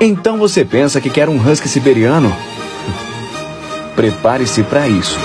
Então você pensa que quer um husky siberiano? Prepare-se para isso.